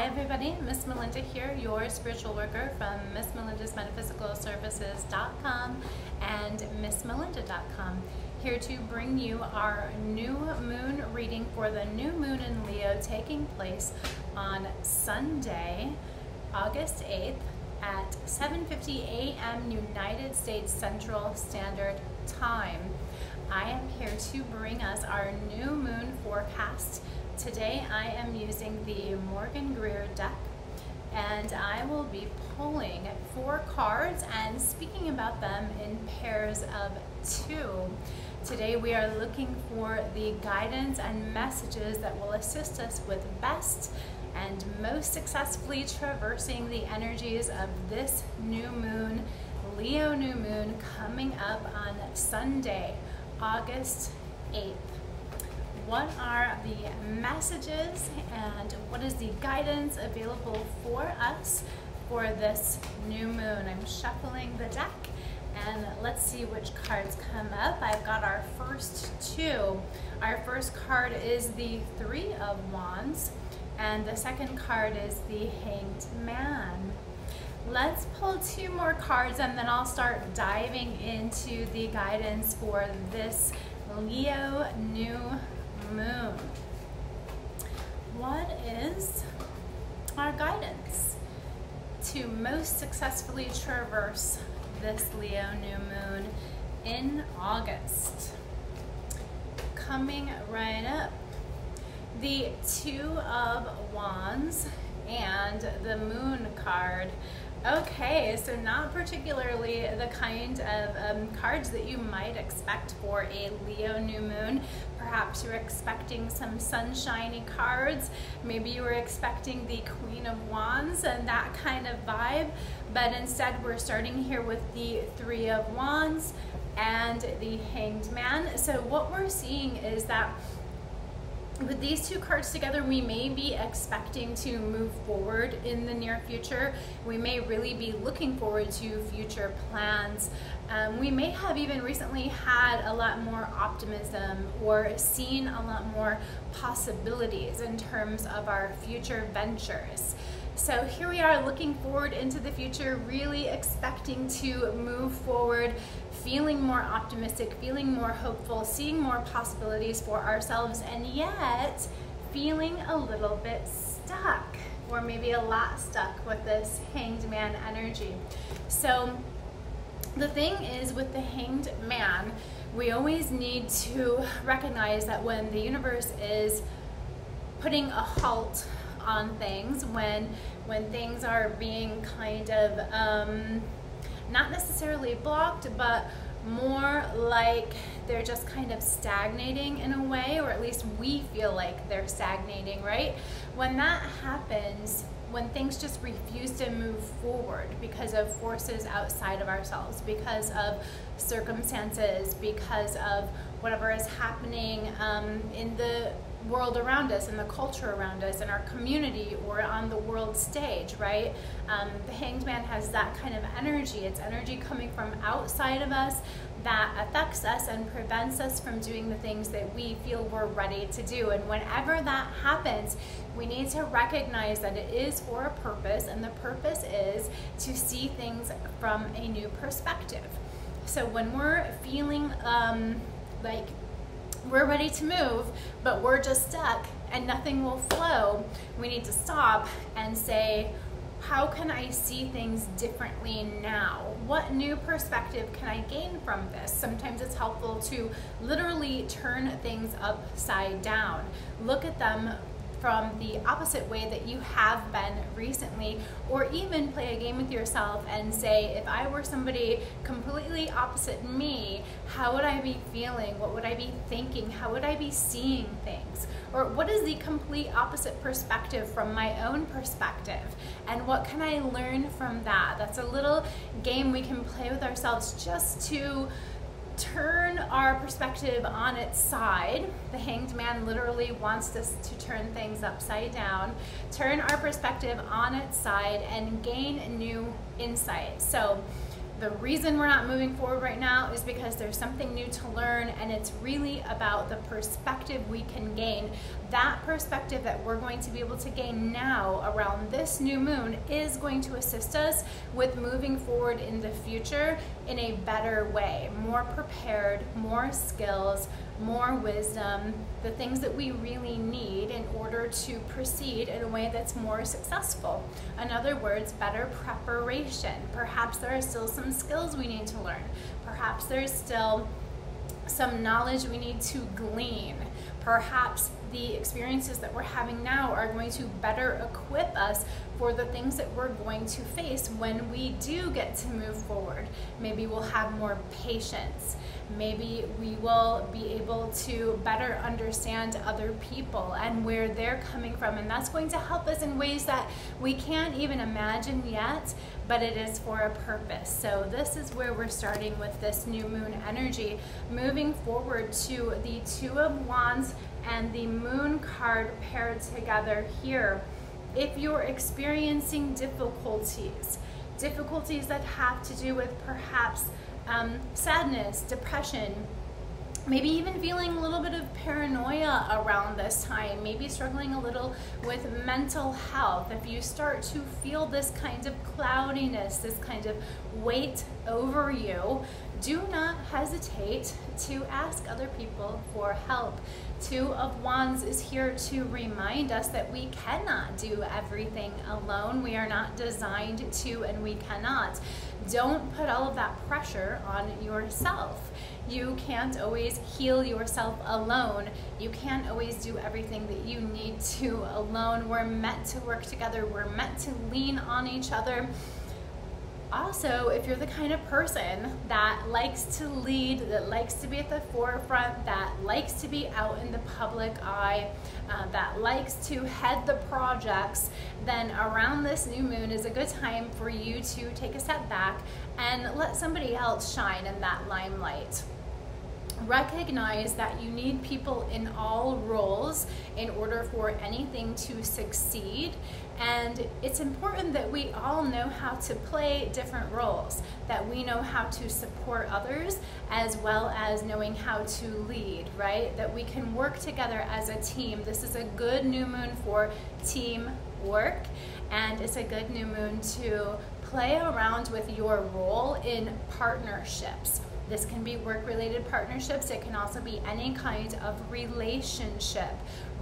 Hi everybody, Miss Melinda here, your spiritual worker from Miss Melinda's Metaphysical Services.com and MissMelinda.com. Here to bring you our new moon reading for the new moon in Leo taking place on Sunday, August 8th at 7.50 a.m. United States Central Standard Time. I am here to bring us our new moon forecast Today I am using the Morgan Greer deck and I will be pulling four cards and speaking about them in pairs of two. Today we are looking for the guidance and messages that will assist us with best and most successfully traversing the energies of this new moon, Leo new moon, coming up on Sunday, August 8th what are the messages and what is the guidance available for us for this new moon. I'm shuffling the deck and let's see which cards come up. I've got our first two. Our first card is the Three of Wands and the second card is the Hanged Man. Let's pull two more cards and then I'll start diving into the guidance for this Leo new moon. What is our guidance to most successfully traverse this Leo new moon in August? Coming right up, the Two of Wands and the Moon card Okay, so not particularly the kind of um, cards that you might expect for a Leo new moon. Perhaps you're expecting some sunshiny cards. Maybe you were expecting the Queen of Wands and that kind of vibe. But instead, we're starting here with the Three of Wands and the Hanged Man. So what we're seeing is that with these two cards together, we may be expecting to move forward in the near future. We may really be looking forward to future plans. Um, we may have even recently had a lot more optimism or seen a lot more possibilities in terms of our future ventures. So here we are looking forward into the future, really expecting to move forward, feeling more optimistic, feeling more hopeful, seeing more possibilities for ourselves, and yet feeling a little bit stuck or maybe a lot stuck with this hanged man energy. So the thing is with the hanged man, we always need to recognize that when the universe is putting a halt on things when when things are being kind of um, not necessarily blocked but more like they're just kind of stagnating in a way or at least we feel like they're stagnating right? When that happens when things just refuse to move forward because of forces outside of ourselves, because of circumstances, because of whatever is happening um, in the world around us and the culture around us and our community or on the world stage, right? Um, the Hanged Man has that kind of energy. It's energy coming from outside of us that affects us and prevents us from doing the things that we feel we're ready to do. And whenever that happens, we need to recognize that it is for a purpose, and the purpose is to see things from a new perspective. So when we're feeling um, like we're ready to move, but we're just stuck and nothing will flow, we need to stop and say, how can I see things differently now? What new perspective can I gain from this? Sometimes it's helpful to literally turn things upside down. Look at them from the opposite way that you have been recently, or even play a game with yourself and say, if I were somebody completely opposite me, how would I be feeling? What would I be thinking? How would I be seeing things? Or what is the complete opposite perspective from my own perspective? And what can I learn from that? That's a little game we can play with ourselves just to turn our perspective on its side. The hanged man literally wants us to turn things upside down, turn our perspective on its side and gain new insight. So the reason we're not moving forward right now is because there's something new to learn and it's really about the perspective we can gain. That perspective that we're going to be able to gain now around this new moon is going to assist us with moving forward in the future in a better way, more prepared, more skills, more wisdom, the things that we really need in order to proceed in a way that's more successful. In other words, better preparation. Perhaps there are still some skills we need to learn. Perhaps there's still some knowledge we need to glean. Perhaps the experiences that we're having now are going to better equip us for the things that we're going to face when we do get to move forward. Maybe we'll have more patience. Maybe we will be able to better understand other people and where they're coming from. And that's going to help us in ways that we can't even imagine yet, but it is for a purpose. So, this is where we're starting with this new moon energy, moving forward to the Two of Wands and the moon card paired together here. If you're experiencing difficulties, difficulties that have to do with perhaps um, sadness, depression, maybe even feeling a little bit of paranoia around this time, maybe struggling a little with mental health. If you start to feel this kind of cloudiness, this kind of weight over you, do not hesitate to ask other people for help. Two of Wands is here to remind us that we cannot do everything alone. We are not designed to, and we cannot. Don't put all of that pressure on yourself. You can't always heal yourself alone. You can't always do everything that you need to alone. We're meant to work together, we're meant to lean on each other also, if you're the kind of person that likes to lead, that likes to be at the forefront, that likes to be out in the public eye, uh, that likes to head the projects, then around this new moon is a good time for you to take a step back and let somebody else shine in that limelight recognize that you need people in all roles in order for anything to succeed. And it's important that we all know how to play different roles, that we know how to support others as well as knowing how to lead, right? That we can work together as a team. This is a good new moon for team work, and it's a good new moon to play around with your role in partnerships this can be work related partnerships, it can also be any kind of relationship.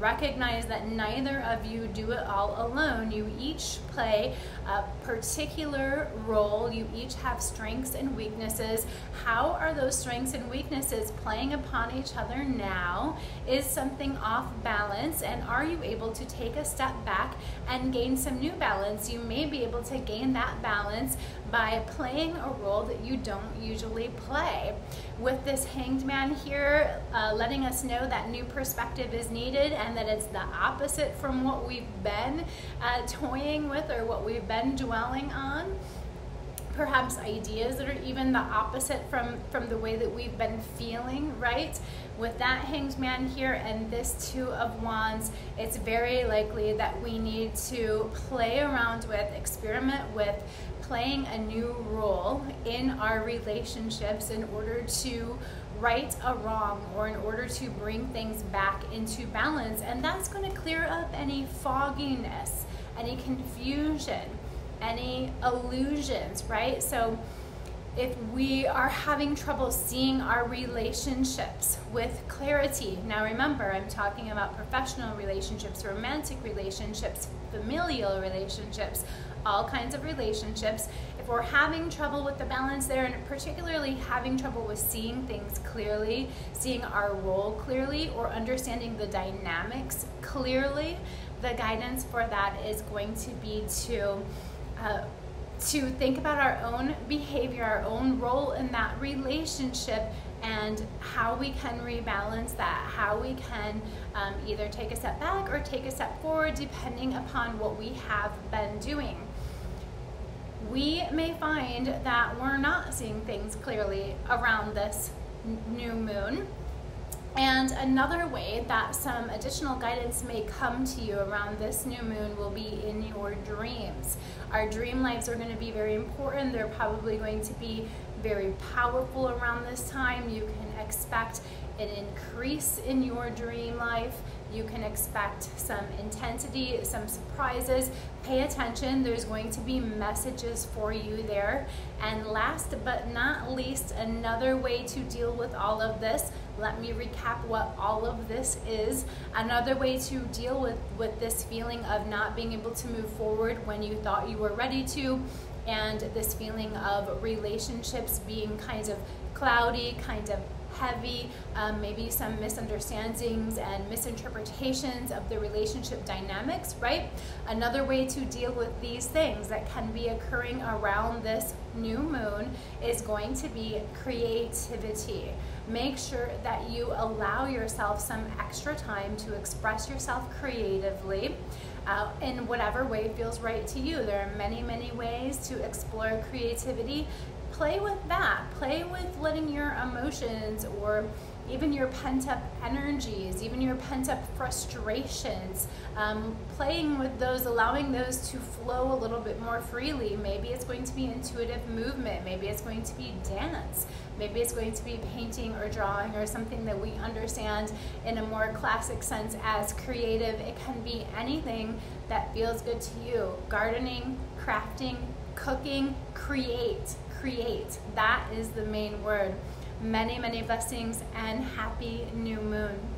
Recognize that neither of you do it all alone. You each play a particular role, you each have strengths and weaknesses. How are those strengths and weaknesses playing upon each other now? Is something off balance? And are you able to take a step back and gain some new balance? You may be able to gain that balance by playing a role that you don't usually play. With this hanged man here, uh, letting us know that new perspective is needed and that it's the opposite from what we've been uh, toying with or what we've been dwelling on. Perhaps ideas that are even the opposite from from the way that we've been feeling right? With that hanged man here and this two of wands it's very likely that we need to play around with experiment with playing a new role in our relationships in order to right a wrong or in order to bring things back into balance. And that's going to clear up any fogginess, any confusion, any illusions, right? So if we are having trouble seeing our relationships with clarity, now remember, I'm talking about professional relationships, romantic relationships, familial relationships, all kinds of relationships. If we're having trouble with the balance there, and particularly having trouble with seeing things clearly, seeing our role clearly, or understanding the dynamics clearly, the guidance for that is going to be to uh, to think about our own behavior, our own role in that relationship, and how we can rebalance that, how we can um, either take a step back or take a step forward, depending upon what we have been doing we may find that we're not seeing things clearly around this new moon. And another way that some additional guidance may come to you around this new moon will be in your dreams. Our dream lives are going to be very important. They're probably going to be very powerful around this time. You can expect an increase in your dream life. You can expect some intensity, some surprises. Pay attention, there's going to be messages for you there. And last but not least, another way to deal with all of this, let me recap what all of this is. Another way to deal with, with this feeling of not being able to move forward when you thought you were ready to, and this feeling of relationships being kind of cloudy, kind of heavy, um, maybe some misunderstandings and misinterpretations of the relationship dynamics, right? Another way to deal with these things that can be occurring around this new moon is going to be creativity. Make sure that you allow yourself some extra time to express yourself creatively. Uh, in whatever way feels right to you. There are many, many ways to explore creativity play with that. Play with letting your emotions or even your pent up energies, even your pent up frustrations, um, playing with those, allowing those to flow a little bit more freely. Maybe it's going to be intuitive movement, maybe it's going to be dance, maybe it's going to be painting or drawing or something that we understand in a more classic sense as creative. It can be anything that feels good to you gardening, crafting, cooking, create create. That is the main word. Many, many blessings and happy new moon.